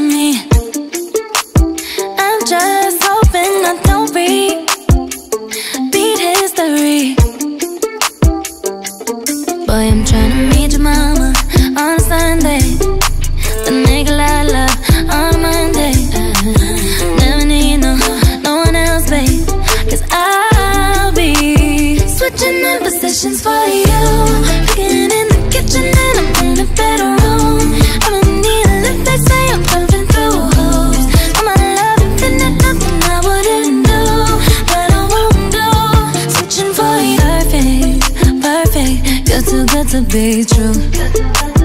me. I'm just hoping I don't be. Beat history. Boy, I'm trying to meet your mama On Sunday. The nigga I love on Monday. Never need no, no one else, babe. Cause I'll be Switching up positions for you. to be true.